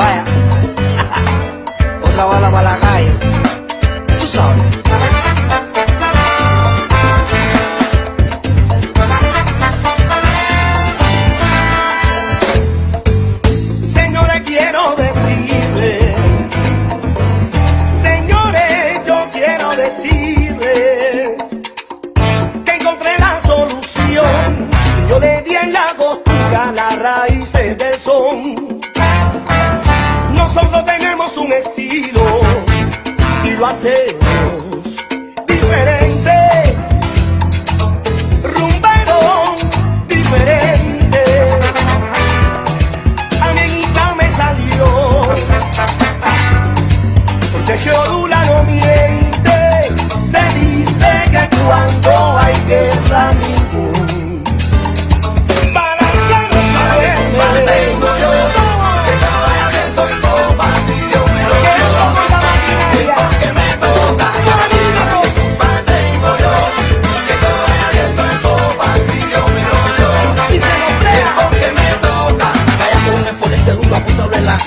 Bye. y lo hacemos diferente. Rumbero diferente. Amiguita me salió, porque Geodula no miente. Se dice que cuando hay guerra, mi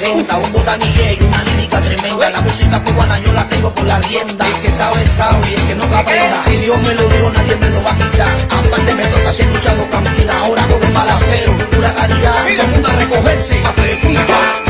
venta, un botanillero y una lírica tremenda. La música cubana yo la tengo con la rienda. El que sabe, sabe y el que no aprenda. Si Dios me lo dio, nadie me lo va a quitar. Aparte me toca ser luchado campina, ahora con el balacero, pura calidad. Todo el mundo a recogerse, a hacer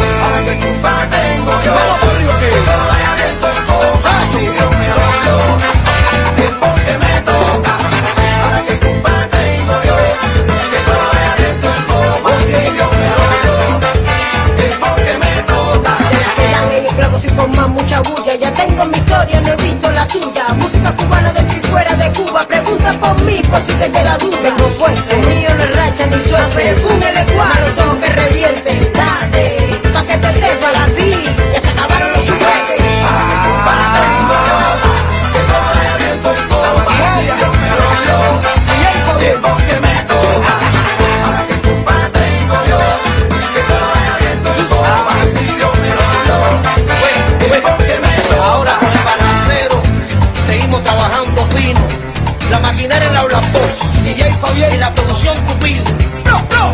con más mucha bulla. Ya tengo mi historia, no he visto la tuya. Música cubana dentro y fuera de Cuba. Pregunta por mí, por si te queda duda. Vengo fuerte, el mío no es racha ni suerte. Perfume de cuarzo que revierte. Domingo Fino, la maquinaria en Laura Post, DJ Fabián y la producción Cupido. ¡No, no!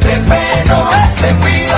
Te pido, te pido,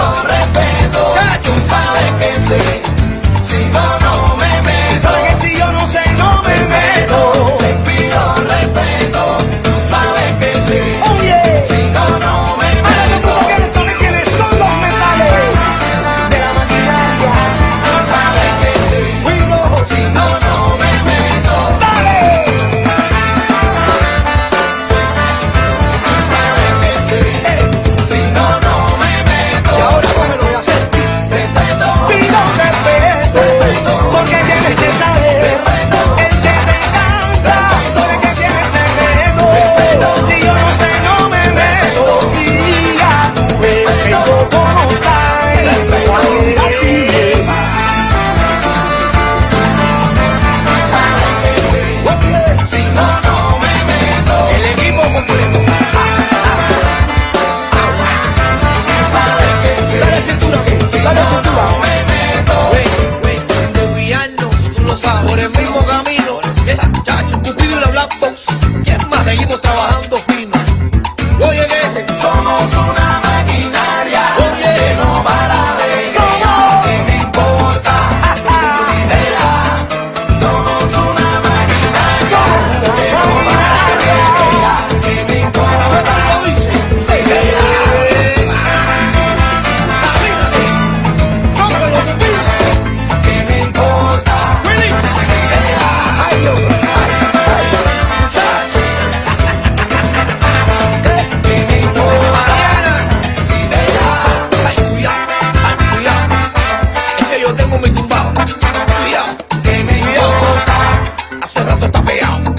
juntos. ¿Quién más seguimos? acelerando o tapeão.